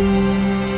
Música